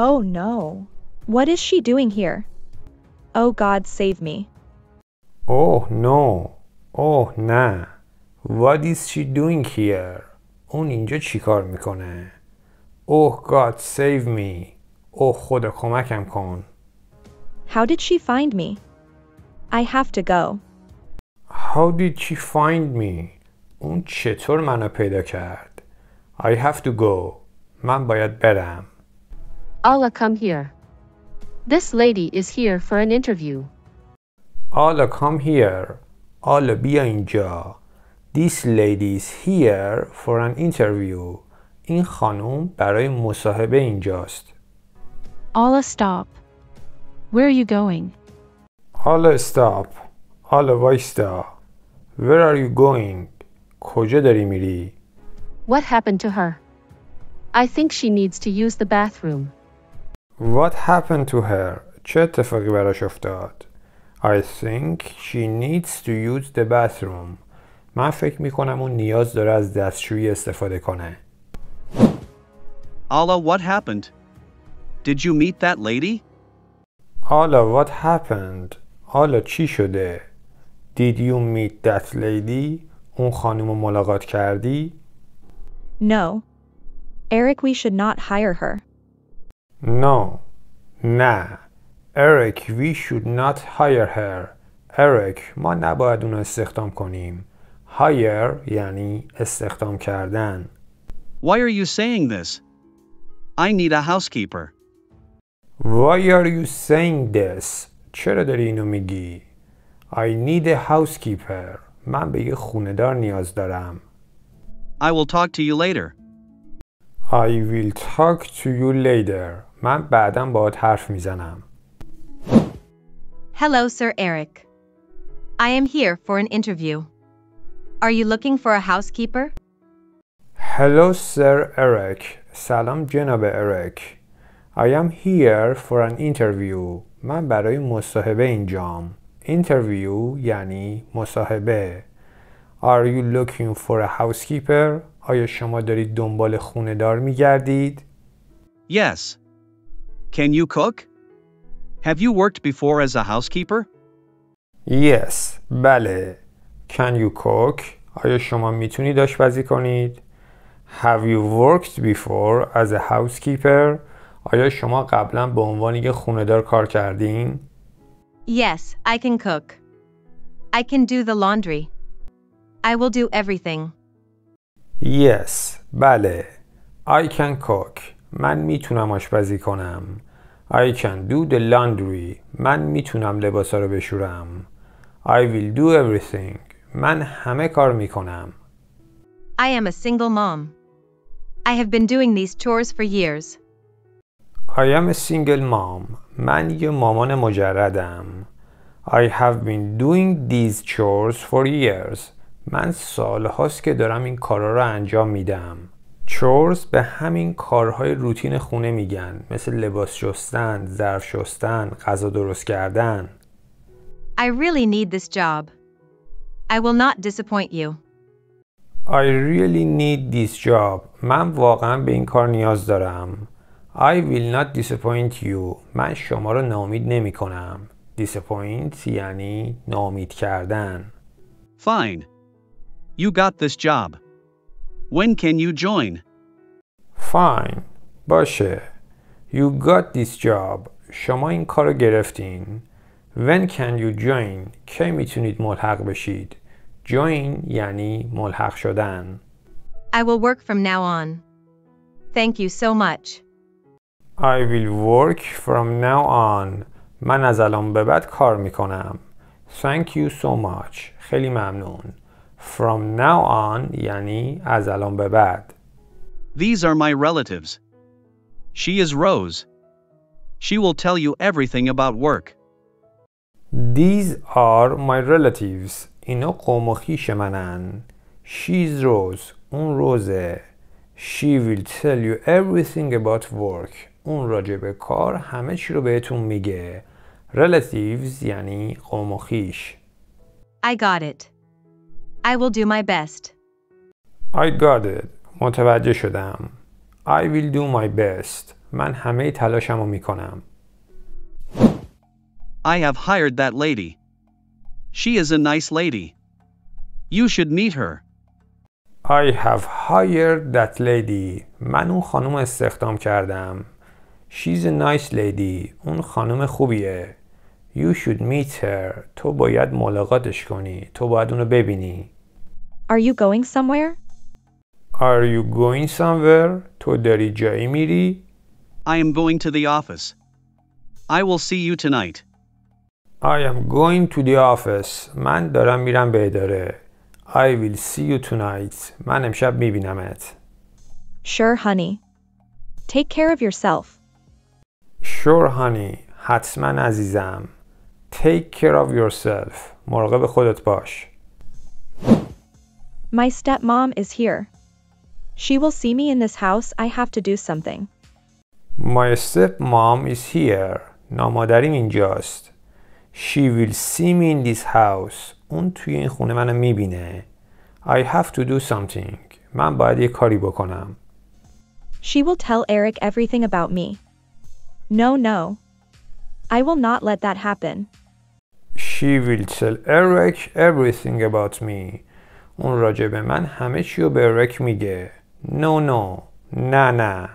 Oh no. What is she doing here? Oh God, save me. اوه نو اوه نه What is she doing here اون اینجا چی کار میکنه اوه God save me اوه خدا کمکم کن How did she find me? I have to go. How did she find me اون چطور منو پیدا کرد I have to go من باید برم Ala come here. This lady is here for an interview. Ala come here. Ala بیا اینجا. This lady is here for an interview. این خانم برای مصاحبه اینجاست. Ala stop. Where are you going? Ala stop. Ala وایستا. Where are you going? کجا داری میری؟ What happened to her? I think she needs to use the bathroom. What happened to her چه اتفاقی براش افتاد I think she needs to use the bathroom من فکر میکنم اون نیاز داره از دستشویی استفاده کنه Allah, what happened? Did you meet that lady? حالا what happened حالا چی شده Did you meet that lady اون خانم رو ملاقات کردی No. Eric, we should not hire her. No نه Eric we should not hire her Eric ما نباید اون رو استخدام کنیم Hire یعنی استخدام کردن Why are you saying this? I need a housekeeper. Why are you saying this چرا داری اینو میگی I need a housekeeper من به یه خونهدار نیاز دارم I will talk to you later. I will talk to you later من بعدا باهات حرف می‌زنم Hello, Sir Eric. I am here for an interview. Are you looking for a housekeeper? Hello Sir Eric سلام جناب اریک I am here for an interview من برای مصاحبه اینجام Interview یعنی مصاحبه Are you looking for a housekeeper آیا شما دارید دنبال خونه دار میگردید؟ Yes. Can you cook? Have you worked before as a housekeeper? Yes بله Can you cook آیا شما میتونید آشپزی کنید؟ Have you worked before as a housekeeper آیا شما قبلا به عنوان یک خونهدار کار کردین؟ Yes, I can cook. I can do the laundry. I will do everything. Yes بله I can cook من می‌تونم آشپزی کنم I can do the laundry من می‌تونم لباسا رو بشورم I will do everything من همه کار می‌کنم I am a single mom. I have been doing these chores for years. I am a single mom من یه مامان مجردم I have been doing these chores for years من سال هاست که دارم این کارا رو انجام میدم چورز به همین کارهای روتین خونه میگن مثل لباس شستن، ظرف شستن، غذا درست کردن. I really need this job. I will not disappoint you. I really need this job. من واقعا به این کار نیاز دارم. I will not disappoint you. من شما رو ناامید نمی کنم. Disappoint یعنی ناامید کردن. Fine. You got this job. When can you join? Fine باشه You got this job شما این کار رو گرفتین When can you join کی میتونید ملحق بشید Join یعنی ملحق شدن I will work from now on. Thank you so much. I will work from now on من از الان به بعد کار میکنم Thank you so much خیلی ممنون From now on یعنی از الان به بعد These are my relatives. She is Rose. She will tell you everything about work. These are my relatives اینا قوم و خویش منن She's Rose اون روزه She will tell you everything about work اون راجع به کار همه چی رو بهتون میگه Relatives یعنی قوم و خویش I got it. I will do my best. I got it متوجه شدم I will do my best من همه تلاشمو میکنم. I have hired that lady. She is a nice lady. You should meet her. I have hired that lady. من اون خانم استخدام کردم. She's a nice lady. اون خانم خوبیه. You should meet her. تو باید ملاقاتش کنی. تو باید اونو ببینی. Are you going somewhere? Are you going somewhere? تو داری جایی میری؟ I am going to the office. I will see you tonight. I am going to the office. من دارم میرم به اداره. I will see you tonight. من امشب میبینمت. Sure, honey. Take care of yourself. Sure honey. حتما عزیزم. Take care of yourself. مراقب خودت باش. My stepmom is here. She will see me in this house. I have to do something. My stepmom is here. نامادریم اینجاست. She will see me in this house. اون توی این خونه منو میبینه. I have to do something. من باید یه کاری بکنم. She will tell Eric everything about me. No, no. I will not let that happen. She will tell Eric everything about me. اون راجع به من همه چی رو به اریک میگه. No, no. نه نه.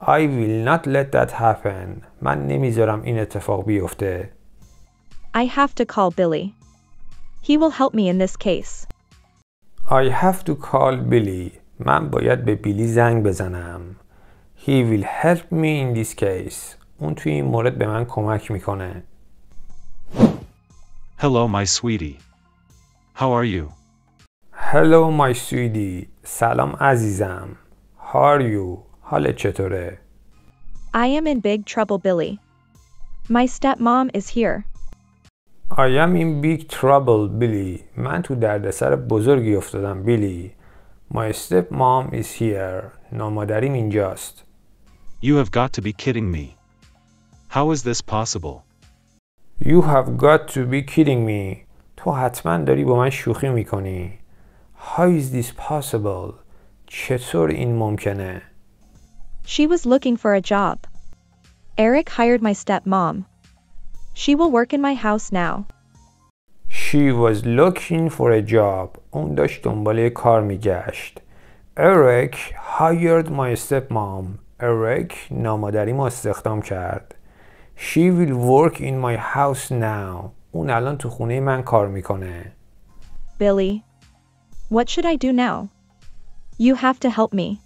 I will not let that happen. من نمی‌ذارم این اتفاق بیفته. I have to call Billy. He will help me in this case. I have to call Billy. من باید به بیلی زنگ بزنم. He will help me in this case. اون توی این مورد به من کمک می‌کنه. Hello, my sweetie. How are you? Hello my sweetie. سلام عزیزم. How are you? حالت چطوره؟ I am in big trouble, Billy. My stepmom is here. I am in big trouble, Billy. من تو دردسر بزرگی افتادم، بیلی. My stepmom is here. نامادریم اینجاست. You have got to be kidding me. How is this possible? You have got to be kidding me. تو حتما داری با من شوخی میکنی. How is this possible? چطور این ممکنه؟ She was looking for a job. Eric hired my stepmom. She will work in my house now. She was looking for a job. اون داشت دنبال یه کار میگشت. Eric hired my stepmom. Eric نامادری ما استخدام کرد. She will work in my house now. اون الان تو خونه من کار میکنه. Billy. What should I do now? You have to help me.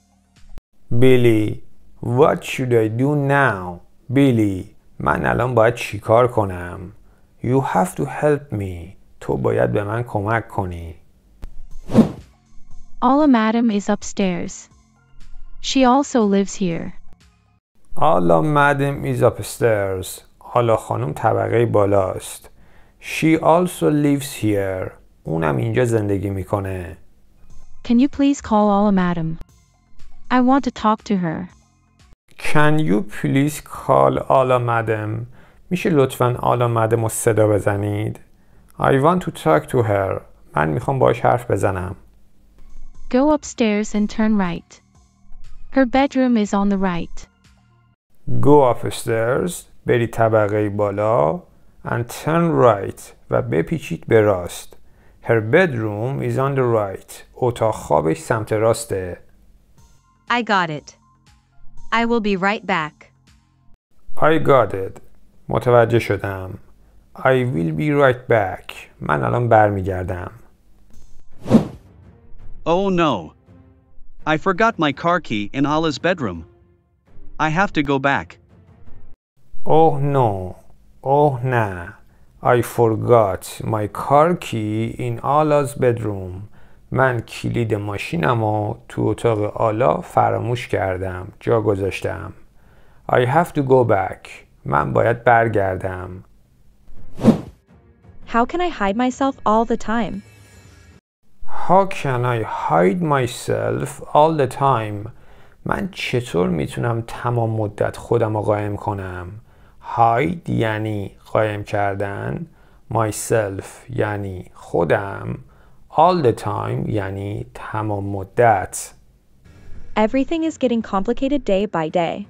Billy, what should I do now? Billy, من الان باید چیکار کنم؟ You have to help me. تو باید به من کمک کنی. Alla Madam is upstairs. She also lives here. Alla madam is upstairs. حالا خانم طبقه بالاست. She also lives here. اونم اینجا زندگی میکنه. Can you please call Alla Madam? I want to talk to her. Can you please call Alla madam? میشه لطفاً آلا مدم رو صدا بزنید؟ I want to talk to her. من میخوام باش حرف بزنم. Go upstairs and turn right. Her bedroom is on the right. Go upstairs بری طبقه بالا and turn right و بپیچید به راست. Her bedroom is on the right. اتاق خوابش سمت راسته. I got it. I will be right back. I got it. متوجه شدم. I will be right back. من الان برمیگردم. Oh no. I forgot my car key in Ala's bedroom. I have to go back. Oh no, oh nah. I forgot my car key in Ala's bedroom. من کلید ماشینم و تو اتاق آلا فراموش کردم. جا گذاشتم. I have to go back. من باید برگردم. How can I hide myself all the time? How can I hide myself all the time? من چطور می‌تونم تمام مدت خودم رو قایم کنم؟ هاید یعنی قایم کردن myself یعنی خودم all the time یعنی تمام مدت. Everything is getting complicated day by day.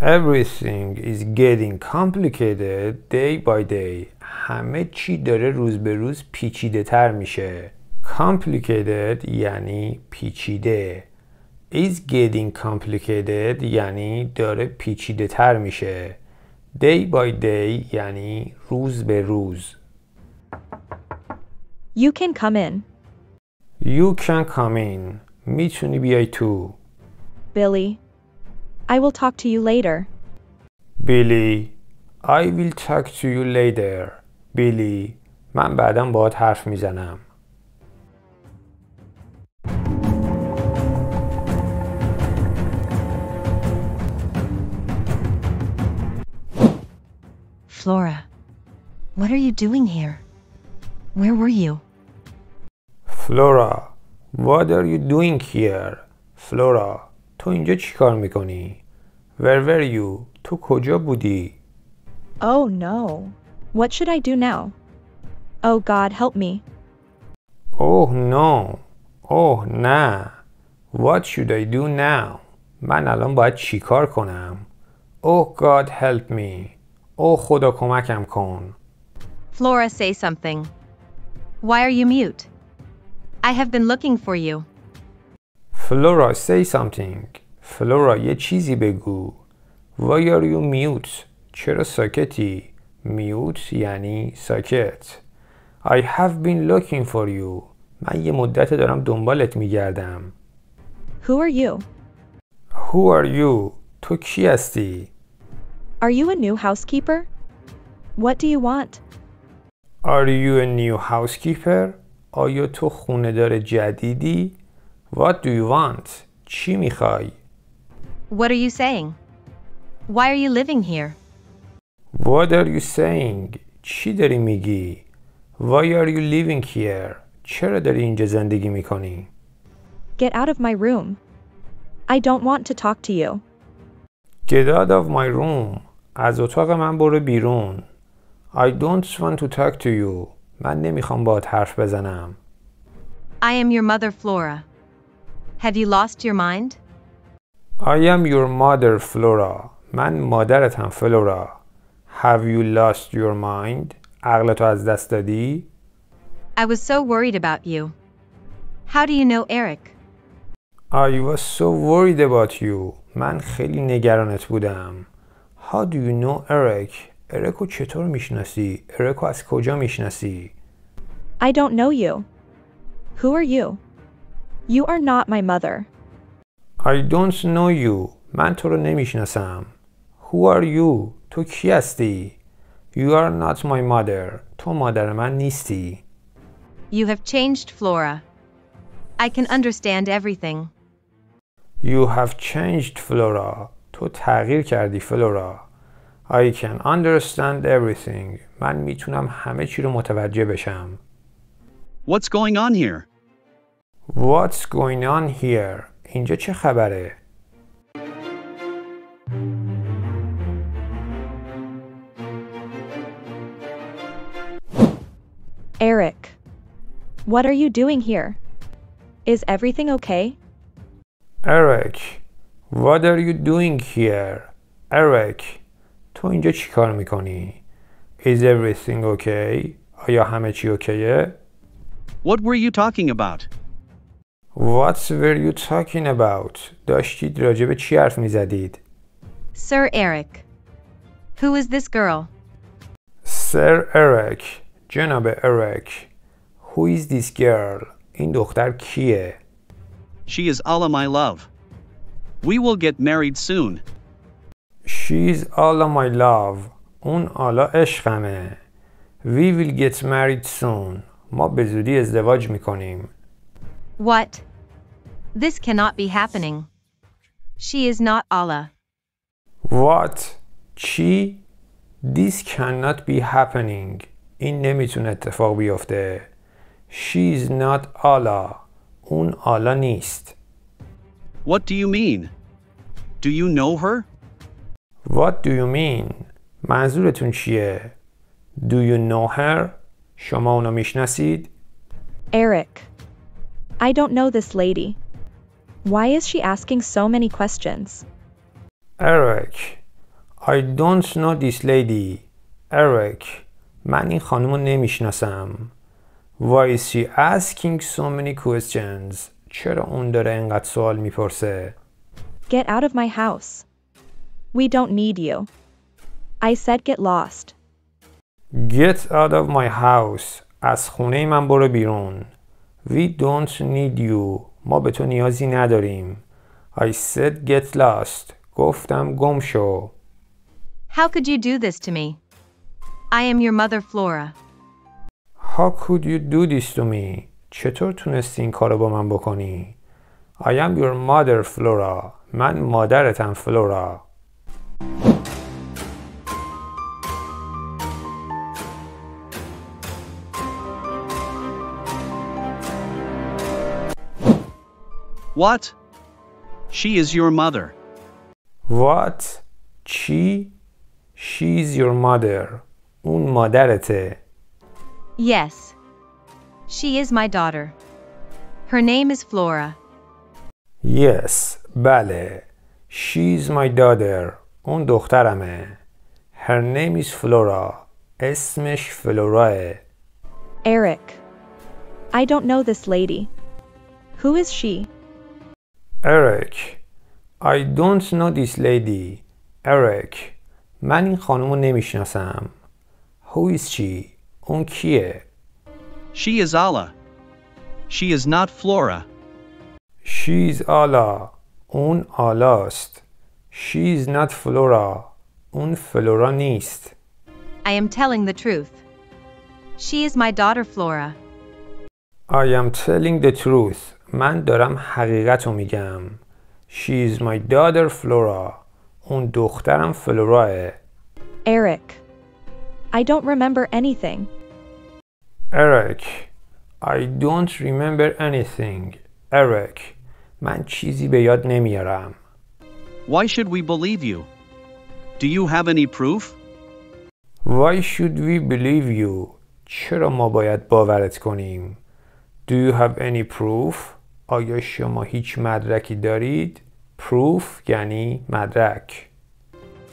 Everything is getting complicated day by day. همه چی داره روز به روز پیچیده تر میشه. Complicated یعنی پیچیده. Is getting complicated یعنی داره پیچیده تر میشه. Day by day یعنی روز به روز. You can come in. You can come in. میتونی بیای تو. Billy. I will talk to you later. Billy. I will talk to you later. Billy. من بعدا باهات حرف میزنم. Flora, what are you doing here? Where were you? Flora. What are you doing here? Flora. تو اینجا چی کار میکنی؟ Where were you? تو کجا بودی؟ Oh no. What should I do now? Oh God, help me. Oh no. Oh نه. What should I do now? من الان باید چی کار کنم؟ Oh God help me. Oh خدا کمکم کن. Flora, say something. Why are you mute? I have been looking for you. Flora say something. Flora یه چیزی بگو. Why are you mute? چرا ساکتی؟ Mute یعنی ساکت. I have been looking for you. من یه مدت دارم دنبالت میگردم. Who are you? Who are you? تو کی هستی؟ Are you a new housekeeper? What do you want? Are you a new housekeeper? آیا تو خونه دار جدیدی؟ What do you want? چی میخوای؟ What are you saying? Why are you living here? What are you saying? چی داری میگی؟ Why are you living here? چرا داری اینجا زندگی میکنی؟ Get out of my room. I don't want to talk to you. Get out of my room. از اتاق من برو بیرون. I don't want to talk to you. من نمیخوام باهات حرف بزنم. I am your mother, Flora. Have you lost your mind? I am your mother, Flora. من مادرتم فلورا. Have you lost your mind? عقلتو از دست دادی؟ I was so worried about you. How do you know Eric? I was so worried about you. من خیلی نگرانت بودم. How do you know Eric? ارکو چطور میشناسی؟ ارکو از کجا میشناسی؟ I don't know you. Who are you? You are not my mother. I don't know you. من تو رو نمیشناسم. Who are you? تو کی هستی؟ You are not my mother. تو مادر من نیستی. You have changed, Flora. I can understand everything. You have changed, Flora. تو تغییر کردی, فلورا. I can understand everything. من میتونم همه چی رو متوجه بشم. What's going on here? What's going on here? اینجا چه خبره؟ Eric. What are you doing here? Is everything okay? Eric. What are you doing here? Eric. تو اینجا چی کار میکنی؟ Is everything okay? آیا همه چی اوکیه؟ What were you talking about? What were you talking about? داشتید راجع به چی حرف میزدید؟ Sir Eric. Who is this girl? Sir Eric. جناب Eric. Who is this girl? این دختر کیه؟ she is Ala my love. We will get married soon. She's Ala my love. Un Ala عشقمه. We will get married soon. Ma به زودی mikonim. What? This cannot be happening. She is not Ala. What? She? This cannot be happening. In نمیتونه اتفاق بیفته. She is not Ala. اون آلا نیست. What do you mean? Do you know her? What do you mean? منظورتون چیه؟ Do you know her? شما اونو میشناسید؟ Eric. I don't know this lady. Why is she asking so many questions? Eric. I don't know this lady. Eric. من این خانم رو نمیشناسم. Why is she asking so many questions? چرا اون داره انقدر سوال میپرسه؟ Get out of my house. We don't need you. I said get lost. Get out of my house. از خونه من برو بیرون. We don't need you. ما به تو نیازی نداریم. I said get lost. گفتم گم شو. How could you do this to me? I am your mother, Flora. How could you do this to me? چطور تونستی این کارو با من بکنی؟ I am your mother, Flora. من مادرتم فلورا. What? She is your mother. What? She? She's your mother. اون مادرته. Yes. She is my daughter. Her name is Flora. Yes. بله. She's my daughter. اون دخترمه. Her name is Flora. اسمش فلوراه. Eric. I don't know this lady. Who is she? Eric. I don't know this lady. Eric. من این خانم رو نمیشناسم. Who is she? اون کیه؟ She is Ala. She is not Flora. She is Ala. On آلاست. She is not Flora. On فلورا نیست. I am telling the truth. She is my daughter Flora. I am telling the truth. من دارم حقیقت رو میگم. She is my daughter Flora. اون دخترم فلوراه. Eric. I don't remember anything. Eric. I don't remember anything. Eric. من چیزی به یاد نمیارم. Why should we believe you? Do you have any proof? Why should we believe you? چرا ما باید باورت کنیم؟ Do you have any proof? آیا شما هیچ مدرکی دارید؟ Proof یعنی مدرک.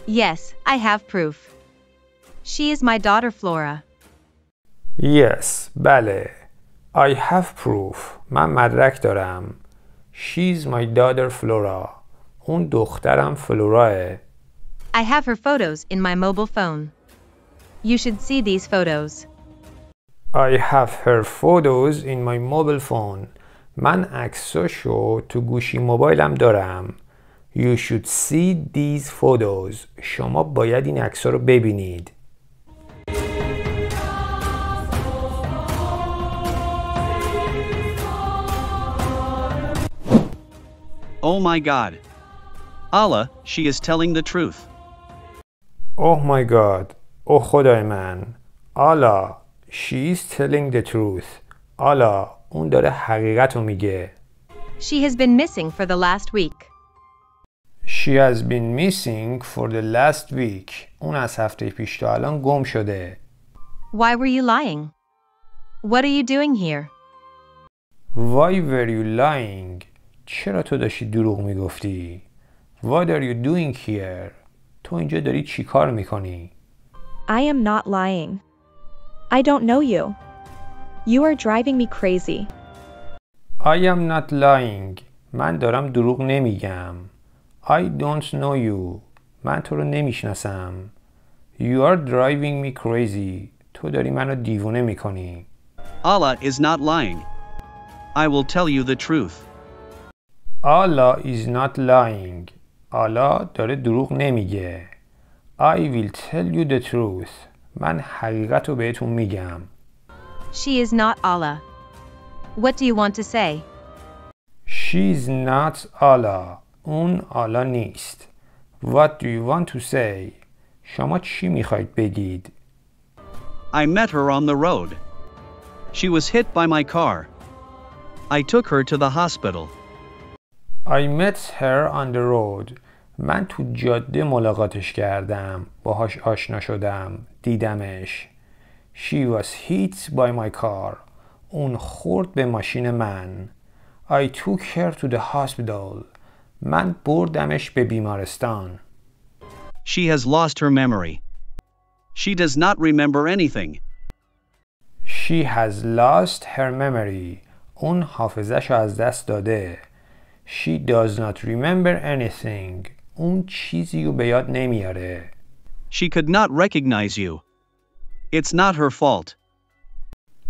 Yes, I have proof. She is my daughter, Flora. Yes, بله. I have proof. من مدرک دارم. She's my daughter Flora. اون دخترم فلوراه. I have her photos in my mobile phone. You should see these photos. I have her photos in my mobile phone. من عکساشو تو گوشی موبایلم دارم. You should see these photos. شما باید این عکس‌ها رو ببینید. Oh my god. Ala, she is telling the truth. Oh my god. Oh خدای man, Ala, she is telling the truth. Ala, اون داره حقیقت رو میگه. She has been missing for the last week. She has been missing for the last week. اون از هفته پیش تا الان گم شده. Why were you lying? What are you doing here? Why were you lying? چرا تو داشتی دروغ می‌گفتی؟ What are you doing here? تو اینجا داری چی کار می‌کنی؟ I am not lying. I don't know you. You are driving me crazy. I am not lying. من دارم دروغ نمیگم. I don't know you. من تو رو نمی‌شناسم. You are driving me crazy. تو داری منو دیوونه می‌کنی. Allah is not lying. I will tell you the truth. Ala is not lying. Ala داره دروغ نمیگه. I will tell you the truth. من حقیقت رو بهتون میگم. She is not Ala. What do you want to say? She is not Ala. اون Ala نیست. What do you want to say? شما چی میخواید بگید؟ I met her on the road. She was hit by my car. I took her to the hospital. I met her on the road. من تو جاده ملاقاتش کردم. باهاش آشنا شدم. دیدمش. She was hit by my car. اون خورد به ماشین من. I took her to the hospital. من بردمش به بیمارستان. She has lost her memory. She does not remember anything. She has lost her memory. اون حافظش از دست داده. She does not remember anything. اون چیزی رو به یاد نمیاره. She could not recognize you. It's not her fault.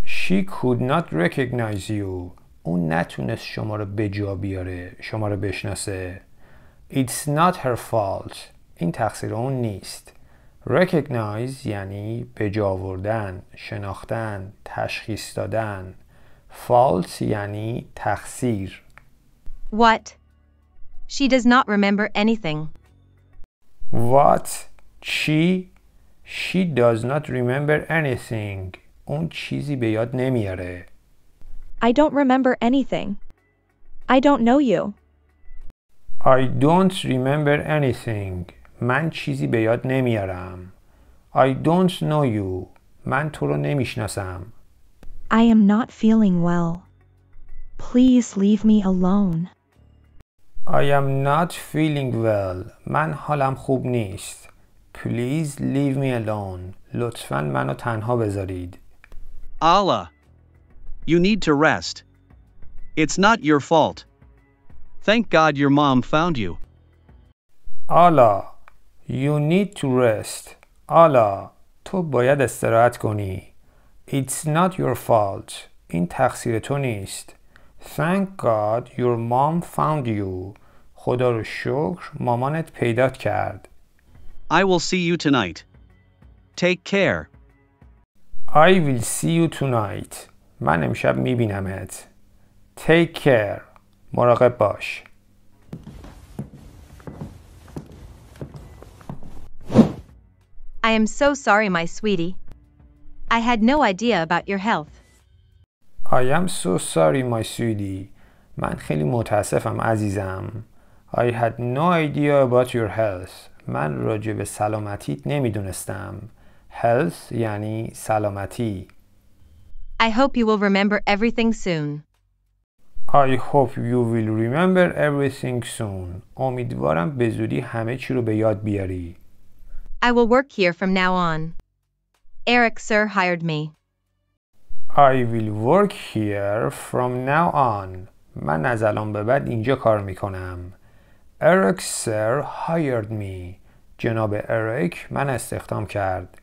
She could not recognize you. اون نتونست شما رو به جا بیاره. شما رو بشناسه. It's not her fault. این تقصیر اون نیست. Recognize یعنی به جا آوردن، شناختن، تشخیص دادن. Fault یعنی تقصیر. What? She does not remember anything. What? She? She does not remember anything. اون چیزی به یاد نمیاره. I don't remember anything. I don't know you. I don't remember anything. من چیزی به یاد نمیارم. I don't know you. من تو رو نمیشناسم. I am not feeling well. Please leave me alone. I am not feeling well. من حالم خوب نیست. Please leave me alone. لطفاً منو تنها بذارید. Allah. You need to rest. It's not your fault. Thank God your mom found you. Allah. You need to rest. Allah. تو باید استراحت کنی. It's not your fault. این تقصیر تو نیست. Thank God your mom found you. خدا رو شکر مامانت پیدات کرد. I will see you tonight. Take care. I will see you tonight. من امشب میبینمت. Take care. مراقب باش. I am so sorry, my sweetie. I had no idea about your health. I am so sorry my sweetie. من خیلی متاسفم عزیزم. I had no idea about your health. من راجع به سلامتیت نمیدونستم. Health یعنی سلامتی. I hope you will remember everything soon. I hope you will remember everything soon. امیدوارم به زودی همه چی رو به یاد بیاری. I will work here from now on. Eric Sir hired me. I will work here from now on. من از الان به بعد اینجا کار می‌کنم. Eric Sir hired me. جناب اریک من استخدام کرد.